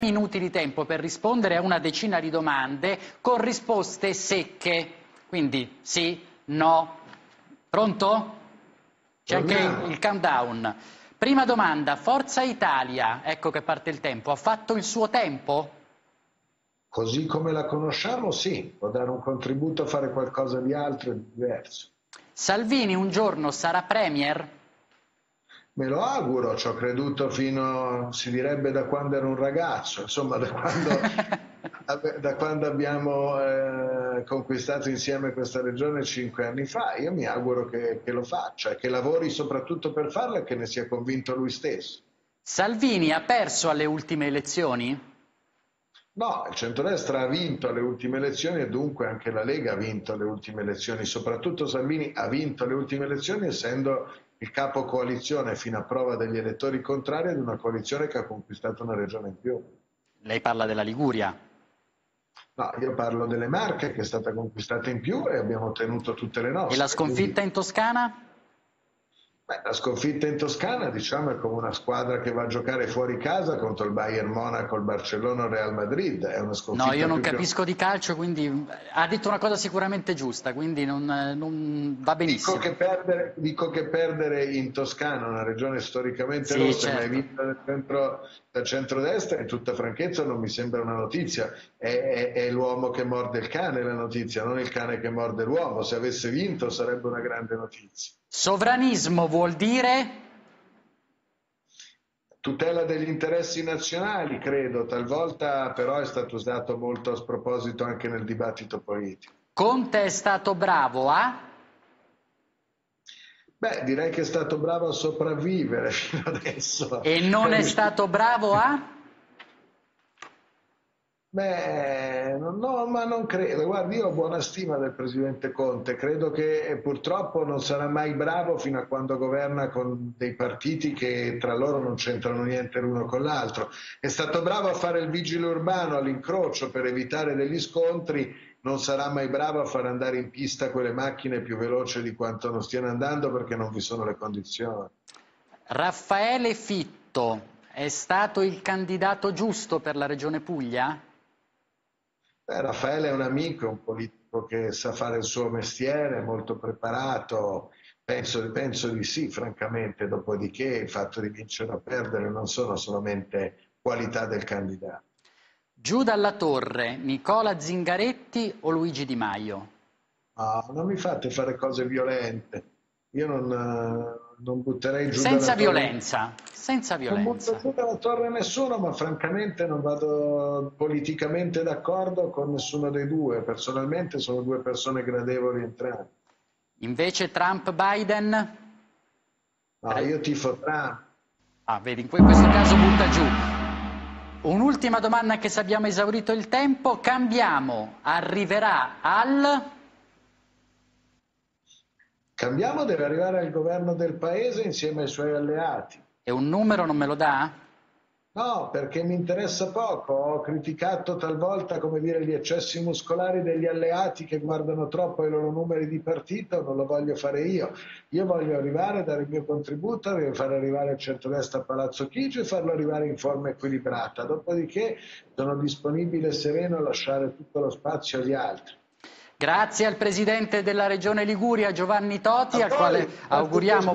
minuti di tempo per rispondere a una decina di domande con risposte secche. Quindi sì, no. Pronto? C'è anche il countdown. Prima domanda, Forza Italia, ecco che parte il tempo, ha fatto il suo tempo? Così come la conosciamo, sì, può dare un contributo a fare qualcosa di altro e di diverso. Salvini un giorno sarà premier? Me lo auguro, ci ho creduto fino, si direbbe, da quando ero un ragazzo, insomma, da quando, da quando abbiamo eh, conquistato insieme questa regione cinque anni fa. Io mi auguro che, che lo faccia, che lavori soprattutto per farlo e che ne sia convinto lui stesso. Salvini ha perso alle ultime elezioni? No, il centrodestra ha vinto le ultime elezioni e dunque anche la Lega ha vinto le ultime elezioni, soprattutto Salvini ha vinto le ultime elezioni essendo il capo coalizione fino a prova degli elettori contrari ad una coalizione che ha conquistato una regione in più. Lei parla della Liguria? No, io parlo delle Marche che è stata conquistata in più e abbiamo ottenuto tutte le nostre. E la sconfitta quindi... in Toscana? Beh, la sconfitta in Toscana diciamo, è come una squadra che va a giocare fuori casa contro il Bayern Monaco, il Barcellona o il Real Madrid. È una no, io non capisco più... di calcio, quindi ha detto una cosa sicuramente giusta, quindi non, non va benissimo. Dico che, perdere, dico che, perdere, in Toscana, una regione storicamente sì, rossa, certo. mai vinta dal centro, dal centrodestra, in tutta franchezza non mi sembra una notizia. È, è, è l'uomo che morde il cane la notizia, non il cane che morde l'uomo. Se avesse vinto sarebbe una grande notizia. Sovranismo vuol dire? Tutela degli interessi nazionali, credo, talvolta però è stato usato molto a sproposito anche nel dibattito politico. Conte è stato bravo a? Beh, direi che è stato bravo a sopravvivere fino adesso. E non è stato bravo a? Beh, no, ma non credo. Guardi, io ho buona stima del presidente Conte. Credo che purtroppo non sarà mai bravo fino a quando governa con dei partiti che tra loro non c'entrano niente l'uno con l'altro. È stato bravo a fare il vigile urbano all'incrocio per evitare degli scontri. Non sarà mai bravo a far andare in pista quelle macchine più veloci di quanto non stiano andando perché non vi sono le condizioni. Raffaele Fitto è stato il candidato giusto per la Regione Puglia? Beh, Raffaele è un amico, un politico che sa fare il suo mestiere, molto preparato, penso, penso di sì, francamente, dopodiché il fatto di vincere o perdere non sono solamente qualità del candidato. Giù dalla torre, Nicola Zingaretti o Luigi Di Maio? No, non mi fate fare cose violente. Io non, non butterei giù senza violenza, senza violenza. Non butto giù dalla torre nessuno, ma francamente non vado politicamente d'accordo con nessuno dei due. Personalmente sono due persone gradevoli entrambi. Invece Trump-Biden? No, io tifo Trump. Ah, vedi, in questo caso butta giù. Un'ultima domanda anche se abbiamo esaurito il tempo. Cambiamo, arriverà al... Cambiamo deve arrivare al governo del paese insieme ai suoi alleati. E un numero non me lo dà? No, perché mi interessa poco. Ho criticato talvolta, come dire, gli eccessi muscolari degli alleati che guardano troppo ai loro numeri di partito, non lo voglio fare io. Io voglio arrivare, dare il mio contributo, far arrivare il centrodestra a Palazzo Chigi e farlo arrivare in forma equilibrata. Dopodiché sono disponibile e sereno a lasciare tutto lo spazio agli altri. Grazie al Presidente della Regione Liguria Giovanni Toti, al quale auguriamo